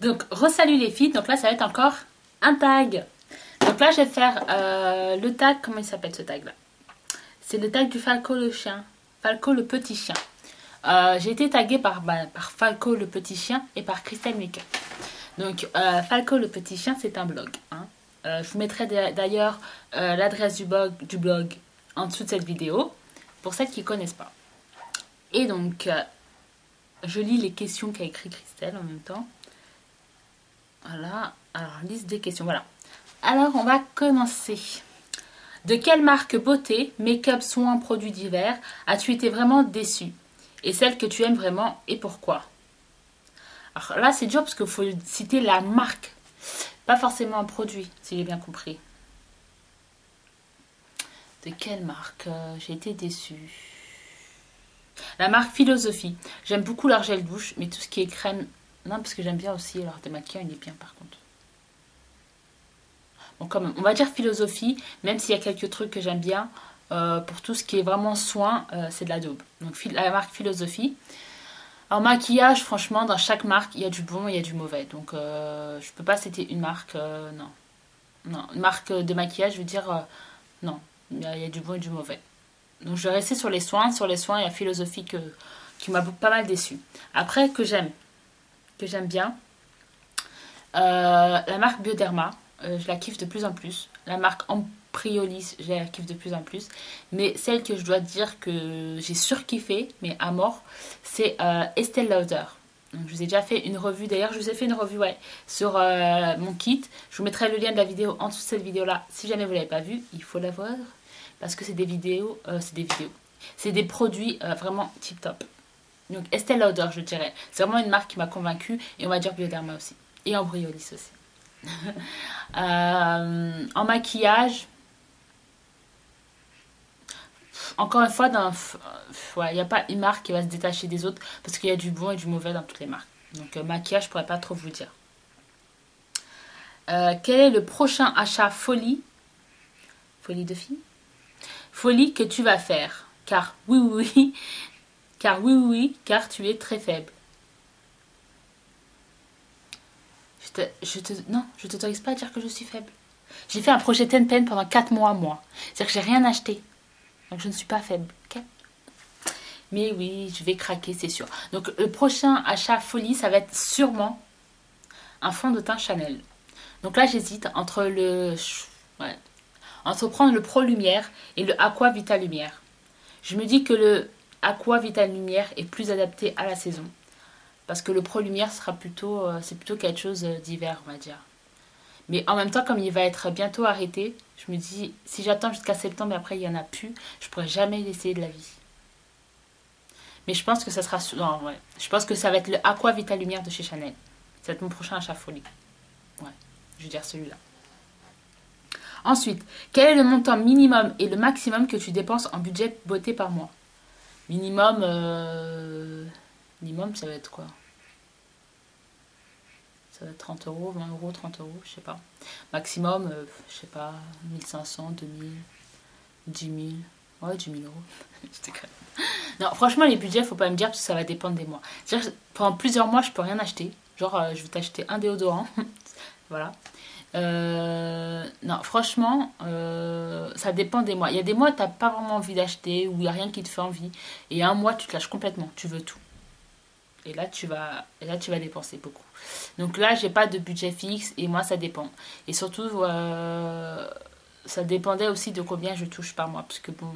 Donc, resalut les filles. Donc là, ça va être encore un tag. Donc là, je vais faire euh, le tag. Comment il s'appelle ce tag là? C'est le tag du Falco le chien. Falco le petit chien. Euh, j'ai été taguée par, bah, par Falco le petit chien et par Christelle Maker. Donc, euh, Falco le petit chien, c'est un blog. Hein. je vous mettrai d'ailleurs l'adresse du blog, du blog en dessous de cette vidéo pour celles qui ne connaissent pas. Et donc, je lis les questions qu'a écrit Christelle en même temps. Voilà. Alors, liste des questions. Voilà. Alors, on va commencer. De quelle marque beauté, make-up, soins, produits divers as-tu été vraiment déçu? Et celle que tu aimes vraiment et pourquoi? Alors là, c'est dur parce qu'il faut citer la marque, pas forcément un produit, si j'ai bien compris. De quelle marque euh, j'ai été déçue La marque Philosophie. J'aime beaucoup leur douche, mais tout ce qui est crème, non, parce que j'aime bien aussi leur démaquillant, il est bien par contre. Bon, quand même, on va dire philosophie, même s'il y a quelques trucs que j'aime bien. Euh, pour tout ce qui est vraiment soin, euh, c'est de la daube. Donc la marque Philosophie. Alors maquillage, franchement, dans chaque marque, il y a du bon, il y a du mauvais. Donc euh, je peux pas citer une marque, non. Non, une marque de maquillage, je veux dire, non, il y, a, du bon et du mauvais. Donc je vais rester sur les soins. Sur les soins, il y a Philosophie qui m'a pas mal déçu. Après, que j'aime, que j'aime bien. Euh, la marque Bioderma, euh, je la kiffe de plus en plus. La marque Ampriolis, je la kiffe de plus en plus. Mais celle que je dois dire que j'ai surkiffé, mais à mort, c'est euh, Estelle Lauder. Donc, je vous ai déjà fait une revue, d'ailleurs je vous ai fait une revue ouais, sur mon kit. Je vous mettrai le lien de la vidéo en dessous de cette vidéo-là. Si jamais vous ne l'avez pas vue, il faut la voir. Parce que c'est des vidéos, c'est des vidéos. C'est des produits vraiment tip top. Donc Estelle Lauder, je dirais. C'est vraiment une marque qui m'a convaincue. Et on va dire Bioderma aussi. Et Embryolis aussi. Euh, en maquillage, encore une fois, il n'y a pas une marque qui va se détacher des autres parce qu'il y a du bon et du mauvais dans toutes les marques. Donc euh, maquillage, je pourrais pas trop vous dire. Euh, quel est le prochain achat folie Folie de fille? Folie que tu vas faire. Car oui, oui, oui, car oui, oui, car tu es très faible. Je te, je non, je t'autorise pas à dire que je suis faible. J'ai fait un projet Ten Pen pendant 4 mois, moi. C'est-à-dire que j'ai rien acheté. Donc je ne suis pas faible. Mais oui, je vais craquer, c'est sûr. Donc le prochain achat folie, ça va être sûrement un fond de teint Chanel. Donc là, j'hésite entre le... Entre prendre le Pro Lumière et le Aqua Vita Lumière. Je me dis que le Aqua Vital Lumière est plus adapté à la saison. Parce que le Pro Lumière sera plutôt, euh, c'est plutôt quelque chose d'hiver, on va dire. Mais en même temps, comme il va être bientôt arrêté, je me dis, si j'attends jusqu'à septembre et après il n'y en a plus, je pourrais jamais l'essayer de la vie. Mais je pense que ça sera. Non, ouais. Je pense que ça va être le Aqua Vital Lumière de chez Chanel. Ça va être mon prochain achat folie. Ouais, je veux dire celui-là. Ensuite, quel est le montant minimum et le maximum que tu dépenses en budget beauté par mois? Minimum, euh, minimum, ça va être quoi? Ça va être 30 euros, 20 euros, 30 euros, je sais pas. Maximum, euh, je sais pas, 1500, 2000, 10 000. Ouais, 10 000 euros. non, franchement, les budgets, faut pas me dire que ça va dépendre des mois. pendant plusieurs mois, je peux rien acheter. Genre, euh, je vais t'acheter un déodorant. voilà. Euh, non, franchement, euh, ça dépend des mois. Il y a des mois, tu n'as pas vraiment envie d'acheter ou il n'y a rien qui te fait envie. Et un mois, tu te lâches complètement. Tu veux tout. Et là, tu vas, là, tu vas dépenser beaucoup. Donc là, j'ai pas de budget fixe et moi, ça dépend. Et surtout, euh, ça dépendait aussi de combien je touche par mois. Parce que bon,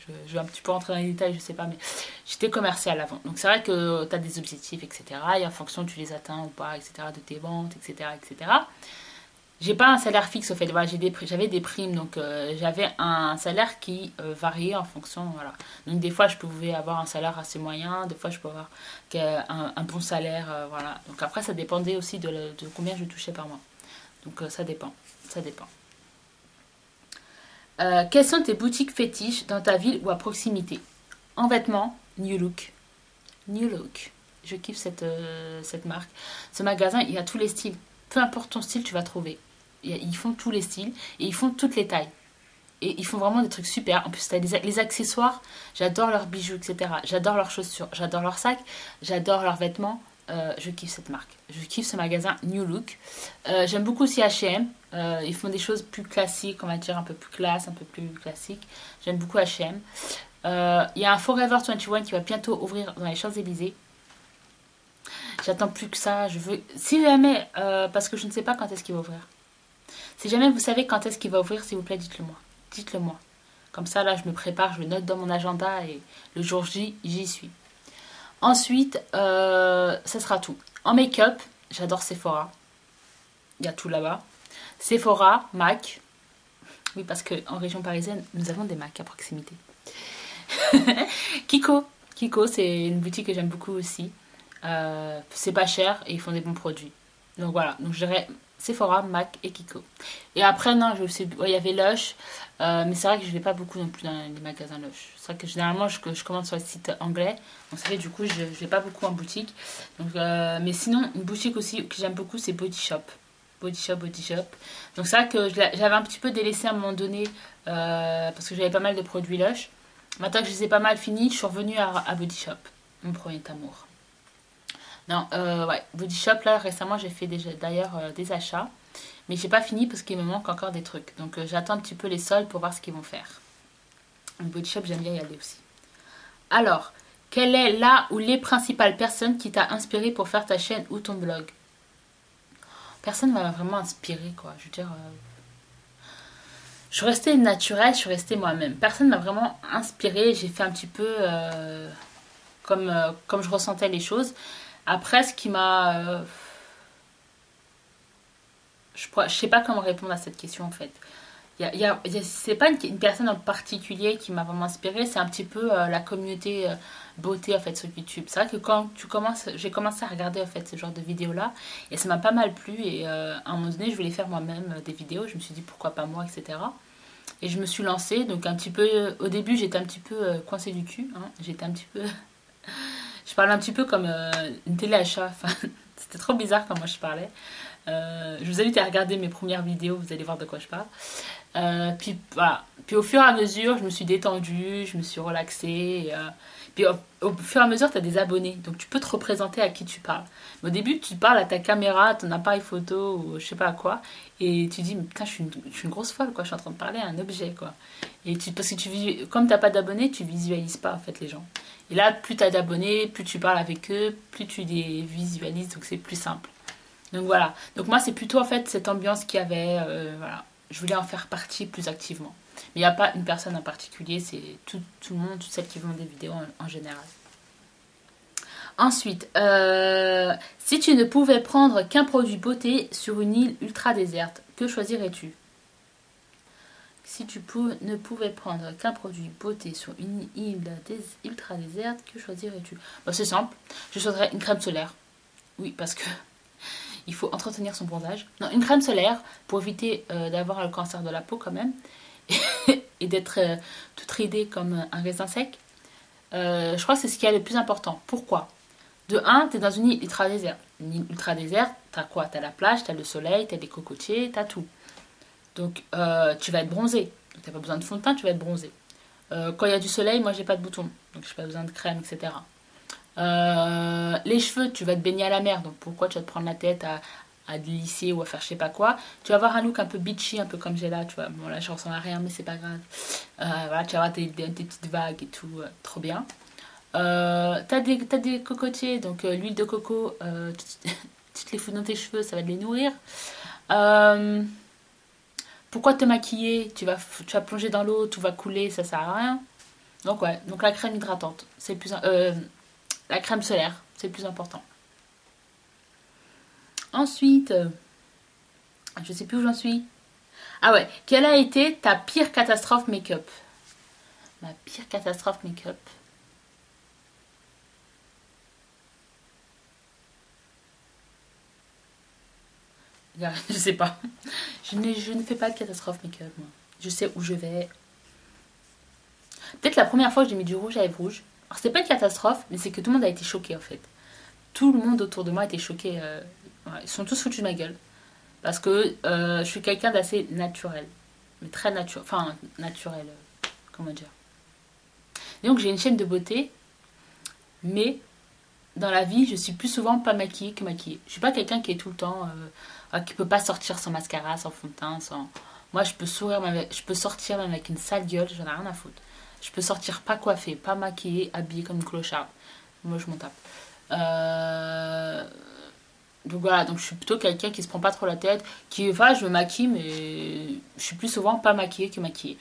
je, je, vais un petit peu rentrer dans les détails, je sais pas, mais j'étais commercial avant. Donc c'est vrai que tu as des objectifs, etc. Et en fonction, tu les atteins ou pas, etc. De tes ventes, etc. etc j'ai pas un salaire fixe au fait. Voilà, j'avais des primes, donc euh, j'avais un salaire qui euh, variait en fonction. Voilà. Donc des fois, je pouvais avoir un salaire assez moyen, des fois, je pouvais avoir un, bon salaire. Euh, voilà. Donc après, ça dépendait aussi de, combien je touchais par mois. Donc ça dépend. Ça dépend. quelles sont tes boutiques fétiches dans ta ville ou à proximité? En vêtements, New Look. New Look. Je kiffe cette, cette marque. Ce magasin, il a tous les styles. Peu importe ton style, tu vas trouver. Ils font tous les styles et ils font toutes les tailles. Et ils font vraiment des trucs super. En plus, tu as les, accessoires. J'adore leurs bijoux, etc. J'adore leurs chaussures. J'adore leurs sacs. J'adore leurs vêtements. euh, je kiffe cette marque. Je kiffe ce magasin New Look. Euh, j'aime beaucoup aussi H&M. ils font des choses plus classiques, on va dire un peu plus classe, un peu plus classique. J'aime beaucoup H&M. Il y a un Forever 21 qui va bientôt ouvrir dans les Champs-Élysées. J'attends plus que ça. Je veux, si jamais, parce que je ne sais pas quand est-ce qu'il va ouvrir. Si jamais vous savez quand est-ce qu'il va ouvrir, s'il vous plaît, dites-le moi. Dites-le moi. Comme ça, là, je me prépare, je le note dans mon agenda et le jour J, j'y suis. Ensuite, euh, ça sera tout. En make-up, j'adore Sephora. Il y a tout là-bas. Sephora, MAC. Oui, parce qu'en région parisienne, nous avons des MAC à proximité. Kiko. Kiko, c'est une boutique que j'aime beaucoup aussi. Euh, c'est pas cher et ils font des bons produits. Donc voilà, donc je dirais Sephora, MAC et Kiko. Et après, non, je il y avait Lush, euh, mais c'est vrai que je ne vais pas beaucoup non plus dans les magasins Lush. C'est vrai que généralement, je, je commande sur le site anglais, donc ça fait du coup, je ne vais pas beaucoup en boutique. Donc, euh, mais sinon, une boutique aussi que j'aime beaucoup, c'est Body Shop. Body Shop, Body Shop. Donc c'est vrai que j'avais un petit peu délaissé à un moment donné, euh, parce que j'avais pas mal de produits Lush. Maintenant que je les ai pas mal finis, je suis revenue à, à Body Shop, mon premier amour. Non, euh, ouais, Body Shop, là, récemment, j'ai fait d'ailleurs euh, des achats. Mais j'ai pas fini parce qu'il me manque encore des trucs. Donc euh, j'attends un petit peu les soldes pour voir ce qu'ils vont faire. Body Shop, j'aime bien y aller aussi. Alors, quelle est là ou les principales personnes qui t'a inspiré pour faire ta chaîne ou ton blog? Personne m'a vraiment inspiré, quoi. Je veux dire... Je suis restée naturelle, je suis restée moi-même. Personne m'a vraiment inspiré. J'ai fait un petit peu comme, comme je ressentais les choses. Après, ce qui m'a... Euh, je ne sais pas comment répondre à cette question en fait. Il y a, c'est pas une, personne en particulier qui m'a vraiment inspirée, c'est un petit peu euh, la communauté euh, beauté en fait sur YouTube. C'est vrai que quand tu commences, j'ai commencé à regarder en fait ce genre de vidéos là et ça m'a pas mal plu et à un moment donné je voulais faire moi-même des vidéos. Je me suis dit pourquoi pas moi etc. Et je me suis lancée donc un petit peu. Au début j'étais un petit peu coincée du cul, hein. j'étais un petit peu je parlais un petit peu comme euh, une télé. Enfin, c'était trop bizarre quand moi je parlais. Euh, je vous invite à regarder mes premières vidéos, vous allez voir de quoi je parle. Euh, puis voilà. Puis au fur et à mesure, je me suis détendue, je me suis relaxée. puis au, fur et à mesure, tu as des abonnés, donc tu peux te représenter à qui tu parles. Au début, tu parles à ta caméra, à ton appareil photo ou je sais pas à quoi, et tu dis, putain, je suis, une, grosse folle, quoi. Je suis en train de parler à un objet, quoi. Et tu, parce que tu, comme t'as pas d'abonnés, tu visualises pas en fait les gens. Et là, plus tu as d'abonnés, plus tu parles avec eux, plus tu les visualises, donc c'est plus simple. Donc voilà. Donc moi, c'est plutôt en fait cette ambiance qu'il y avait. Euh, voilà. Je voulais en faire partie plus activement. Mais il n'y a pas une personne en particulier, c'est tout, le monde, toutes celles qui font des vidéos en, général. Ensuite, euh, si tu ne pouvais prendre qu'un produit beauté sur une île ultra déserte, que choisirais-tu? Si tu ne pouvais prendre qu'un produit beauté sur une île ultra déserte, que choisirais-tu? Bah, C'est simple, je choisirais une crème solaire. Oui, parce que il faut entretenir son bronzage. Non, une crème solaire pour éviter euh, d'avoir le cancer de la peau quand même et d'être euh, toute comme un raisin sec. Euh, je crois que c'est ce qui est le plus important. Pourquoi? De 1, tu es dans une île ultra déserte. Une île ultra déserte, tu as quoi? Tu as la plage, tu as le soleil, tu as des cocotiers, tu as tout. Donc euh, tu vas être bronzé. Tu n'as pas besoin de fond de teint, tu vas être bronzé. Quand il y a du soleil, moi j'ai pas de boutons, donc j'ai pas besoin de crème, etc. Euh, les cheveux, tu vas te baigner à la mer, donc pourquoi tu vas te prendre la tête à, à lisser ou à faire je sais pas quoi. Tu vas avoir un look un peu beachy, un peu comme j'ai là, tu vois. Bon là je ressemble à rien, mais c'est pas grave. voilà, tu vas avoir des, petites vagues et tout, trop bien. t'as des, as des cocotiers, donc l'huile de coco, tu, te les fous dans tes cheveux, ça va te les nourrir. Euh, pourquoi te maquiller? Tu vas, tu vas plonger dans l'eau, tout va couler, ça sert à rien. Donc ouais, donc la crème hydratante, c'est plus... La crème solaire, c'est le plus important. Ensuite, euh, je sais plus où j'en suis. Ah ouais, quelle a été ta pire catastrophe make-up? Ma pire catastrophe make-up Je sais pas. Je ne, je ne fais pas de catastrophe make-up. Je sais où je vais. Peut-être la première fois que j'ai mis du rouge à lèvres rouge. Alors, c'était pas une catastrophe, mais c'est que tout le monde a été choqué, en fait. Tout le monde autour de moi a été choqué. Euh, ils sont tous foutus de ma gueule. Parce que euh, je suis quelqu'un d'assez naturel. Mais très naturel. Enfin, naturel. Euh, comment dire. donc, j'ai une chaîne de beauté. Mais dans la vie, je suis plus souvent pas maquillée que maquillée. Je suis pas quelqu'un qui est tout le temps, qui peut pas sortir sans mascara, sans fond de teint, sans. Moi, je peux sourire, je peux sortir même avec une sale gueule, j'en ai rien à foutre. Je peux sortir pas coiffée, pas maquillée, habillée comme une clochard. Moi, je m'en tape. Euh, donc voilà, donc je suis plutôt quelqu'un qui se prend pas trop la tête, qui, enfin, je me maquille, mais je suis plus souvent pas maquillée que maquillée.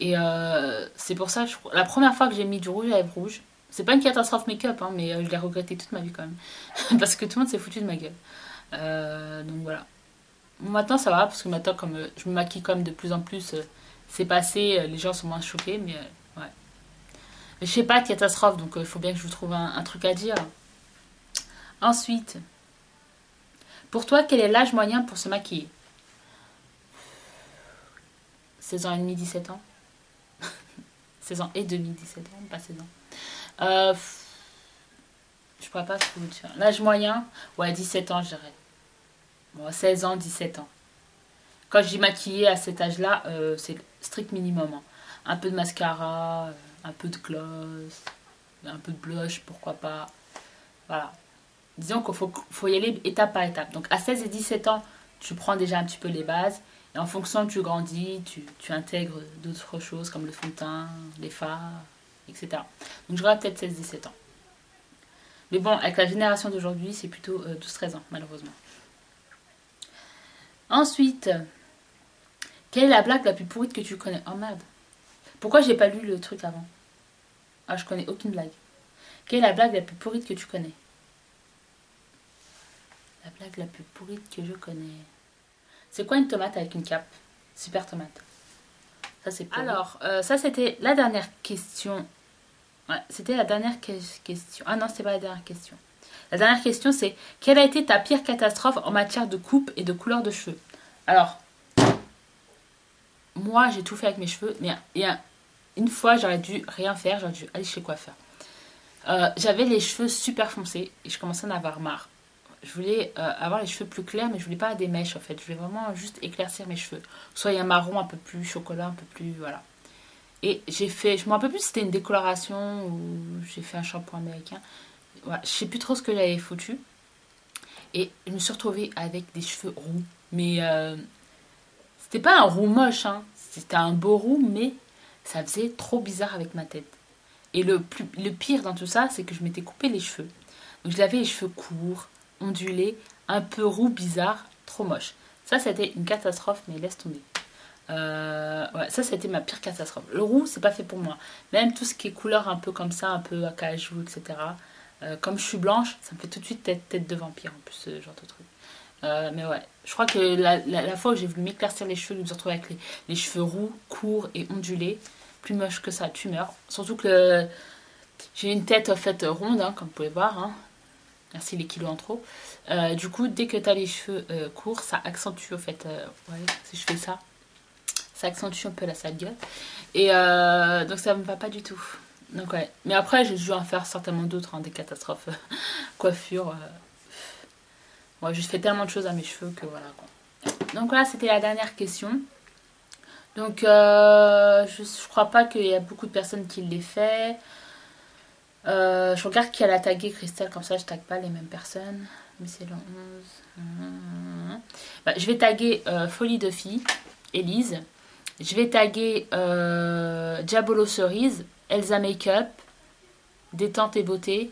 Et euh, c'est pour ça, la première fois que j'ai mis du rouge à lèvres rouge, c'est pas une catastrophe make-up, hein, mais euh, je l'ai regretté toute ma vie quand même. parce que tout le monde s'est foutu de ma gueule. Donc voilà. maintenant ça va, parce que maintenant, comme je me maquille comme de plus en plus, c'est passé, les gens sont moins choqués, mais. Mais je sais pas catastrophe, donc il faut bien que je vous trouve un, truc à dire. Ensuite, pour toi, quel est l'âge moyen pour se maquiller? 16 ans et demi, 17 ans 16 ans et demi, 17 ans, pas 16 ans. Euh, je pourrais pas vous dire. L'âge moyen, ouais, 17 ans, je dirais. Bon, 16 ans, 17 ans. Quand j'ai maquillé à cet âge-là, euh, c'est strict minimum. Hein. Un peu de mascara, euh, un peu de gloss, un peu de blush, pourquoi pas. Voilà. Disons qu'il faut, faut y aller étape par étape. Donc à 16 et 17 ans, tu prends déjà un petit peu les bases. Et en fonction tu grandis, tu, tu intègres d'autres choses comme le fond de teint, les fards, etc. Donc j'aurai peut-être 16-17 ans. Mais bon, avec la génération d'aujourd'hui, c'est plutôt 12-13 euh, ans, malheureusement. Ensuite, quelle est la blague la plus pourrite que tu connais? Oh merde. Pourquoi j'ai pas lu le truc avant? Ah, je connais aucune blague. Quelle est la blague la plus pourrite que tu connais? La blague la plus pourrite que je connais. C'est quoi une tomate avec une cape? Super tomate. Ça, c'est Alors, euh, ça, c'était la dernière question. C'était la dernière question. Ah non, c'était pas la dernière question. La dernière question, c'est quelle a été ta pire catastrophe en matière de coupe et de couleur de cheveux? Alors, moi, j'ai tout fait avec mes cheveux, mais il y a une fois, j'aurais dû rien faire, j'aurais dû aller chez coiffeur. Euh, J'avais les cheveux super foncés et je commençais à en avoir marre je voulais euh, avoir les cheveux plus clairs, mais je voulais pas des mèches en fait. Je voulais vraiment juste éclaircir mes cheveux. Soit un marron un peu plus chocolat, un peu plus. Voilà. Et j'ai fait, je me rappelle plus si c'était une décoloration ou j'ai fait un shampoing américain. Voilà, je sais plus trop ce que j'avais foutu. Et je me suis retrouvée avec des cheveux roux. Mais euh, c'était pas un roux moche, hein. c'était un beau roux, mais ça faisait trop bizarre avec ma tête. Et le, plus, le pire dans tout ça, c'est que je m'étais coupé les cheveux. Donc j'avais les cheveux courts, ondulé, un peu roux, bizarre, trop moche. Ça, c'était une catastrophe, mais laisse tomber. Euh, ça, c'était ma pire catastrophe. Le roux, c'est pas fait pour moi. Même tout ce qui est couleur un peu comme ça, un peu à cajou, etc. Euh, comme je suis blanche, ça me fait tout de suite tête, de vampire, en plus, ce genre de truc. Euh, mais ouais, je crois que la, fois où j'ai voulu m'éclaircir les cheveux, je me suis retrouvée avec les, cheveux roux, courts et ondulés. Plus moche que ça, tu meurs. Surtout que j'ai une tête en fait ronde, hein, comme vous pouvez voir. Hein. Merci les kilos en trop. Euh, du coup, dès que tu as les cheveux euh, courts, ça accentue au fait. Euh, ouais, si je fais ça, ça accentue un peu la sale gueule. Et donc ça me va pas du tout. Donc ouais. Mais après, j'ai dû en faire certainement d'autres, hein, des catastrophes coiffure. Moi, je fais tellement de choses à mes cheveux que voilà quoi. Donc voilà, c'était la dernière question. Donc je, je crois pas qu'il y a beaucoup de personnes qui l'aient fait. Euh, je regarde qui a la tagué Christelle, comme ça je tag pas les mêmes personnes. Mais c'est le 11. Bah, je vais taguer euh, Folie de Fille, Elise. Je vais taguer euh, Diabolo Cerise, Elsa Makeup, Détente et Beauté.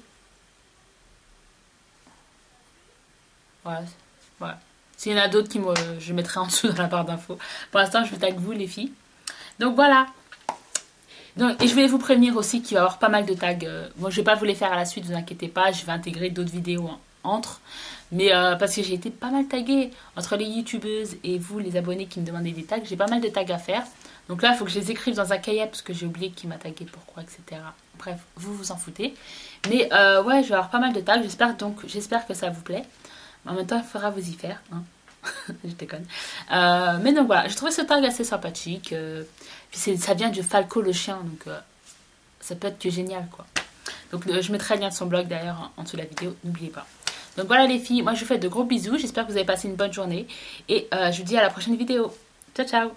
Voilà. voilà. S'il y en a d'autres qui me, je mettrai en dessous dans la barre d'infos. Pour l'instant, je vais taguer vous les filles. Donc voilà, et je vais vous prévenir aussi qu'il va y avoir pas mal de tags. Euh, moi, je vais pas vous les faire à la suite, vous inquiétez pas. Je vais intégrer d'autres vidéos entre. Mais euh, parce que j'ai été pas mal taguée entre les youtubeuses et vous, les abonnés qui me demandez des tags. J'ai pas mal de tags à faire. Donc là, il faut que je les écrive dans un cahier parce que j'ai oublié qui m'a tagué, pourquoi, etc. Bref, vous vous en foutez. Mais euh, ouais, je vais avoir pas mal de tags. J'espère donc, j'espère que ça vous plaît. En même temps, il faudra vous y faire. Hein. je déconne. mais donc voilà, j'ai trouvé ce tag assez sympathique. Puis ça vient du Falco le chien, donc euh, ça peut être génial quoi. Donc euh, je mettrai le lien de son blog d'ailleurs en, dessous de la vidéo, n'oubliez pas. Donc voilà les filles, moi je vous fais de gros bisous, j'espère que vous avez passé une bonne journée et euh, je vous dis à la prochaine vidéo. Ciao ciao